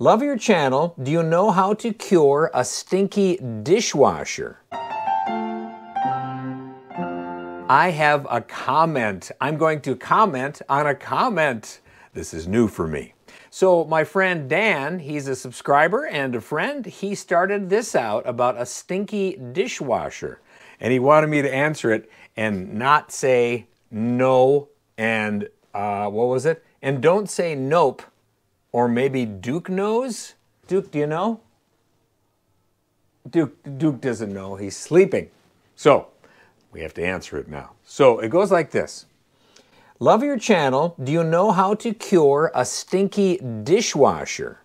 Love your channel. Do you know how to cure a stinky dishwasher? I have a comment. I'm going to comment on a comment. This is new for me. So, my friend Dan, he's a subscriber and a friend, he started this out about a stinky dishwasher. And he wanted me to answer it and not say no and uh, what was it? And don't say nope or maybe Duke knows? Duke, do you know? Duke, Duke doesn't know. He's sleeping. So, we have to answer it now. So, it goes like this. Love your channel. Do you know how to cure a stinky dishwasher?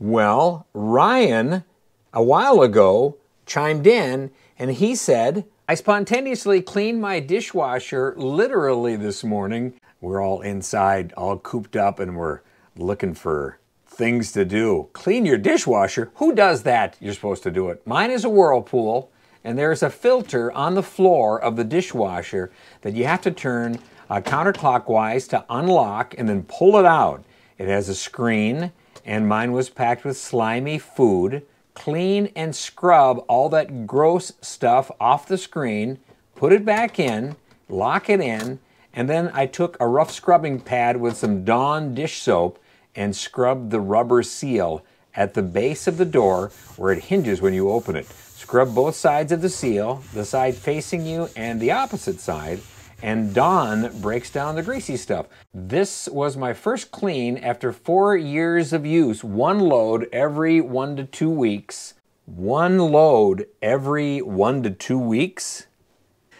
Well, Ryan, a while ago, chimed in and he said, I spontaneously cleaned my dishwasher literally this morning. We're all inside, all cooped up, and we're looking for things to do. Clean your dishwasher. Who does that? You're supposed to do it. Mine is a Whirlpool, and there's a filter on the floor of the dishwasher that you have to turn uh, counterclockwise to unlock and then pull it out. It has a screen, and mine was packed with slimy food. Clean and scrub all that gross stuff off the screen, put it back in, lock it in, and then I took a rough scrubbing pad with some Dawn dish soap and scrub the rubber seal at the base of the door where it hinges when you open it. Scrub both sides of the seal, the side facing you and the opposite side, and Dawn breaks down the greasy stuff. This was my first clean after four years of use. One load every one to two weeks. One load every one to two weeks.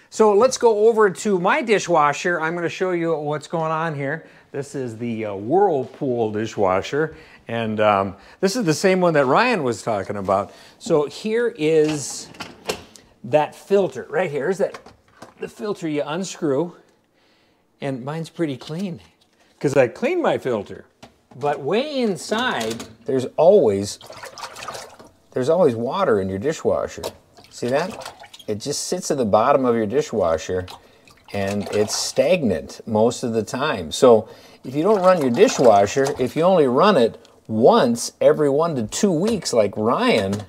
So let's go over to my dishwasher. I'm going to show you what's going on here. This is the uh, Whirlpool dishwasher. And um, this is the same one that Ryan was talking about. So here is that filter right here. Is that the filter you unscrew. And mine's pretty clean because I cleaned my filter. But way inside, there's always there's always water in your dishwasher. See that? It just sits at the bottom of your dishwasher and it's stagnant most of the time. So if you don't run your dishwasher, if you only run it once every one to two weeks like Ryan,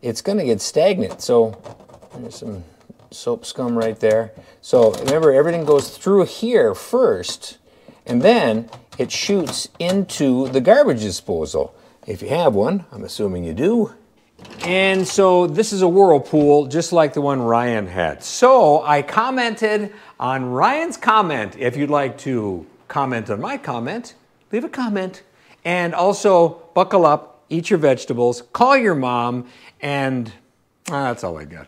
it's going to get stagnant. So there's some soap scum right there. So remember, everything goes through here first, and then it shoots into the garbage disposal. If you have one, I'm assuming you do. And so this is a whirlpool just like the one Ryan had. So I commented on Ryan's comment. If you'd like to comment on my comment, leave a comment. And also buckle up, eat your vegetables, call your mom, and uh, that's all I got.